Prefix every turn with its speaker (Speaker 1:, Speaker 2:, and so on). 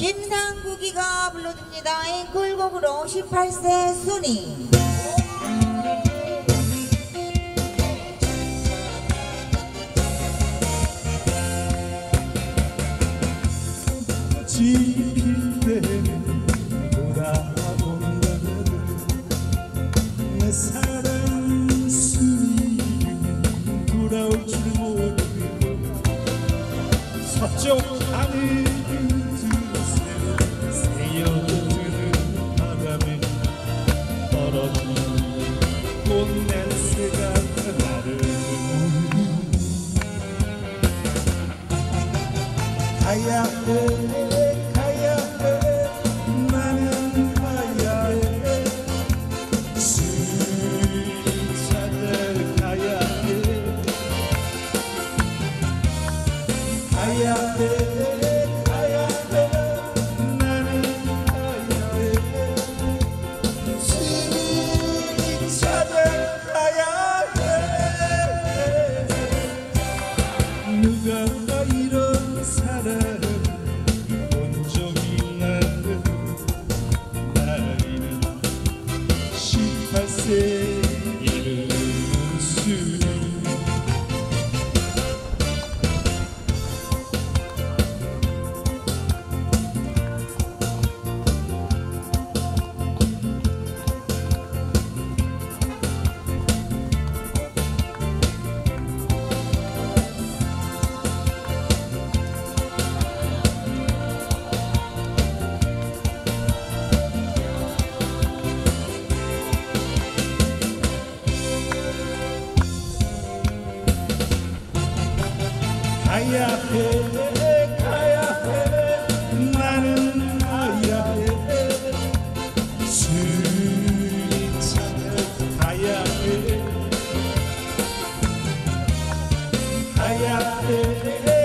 Speaker 1: 김상국이가 불러줍니다. 앵콜곡으로 18세 순위.
Speaker 2: 지킬 때는 돌아온다는 내 사랑 순이는 돌아올 줄 모르고 서쪽 하늘 I am. você. 가야 해 가야 해. 나는 가야 해. 술이 찾아 가야 해. 가야 해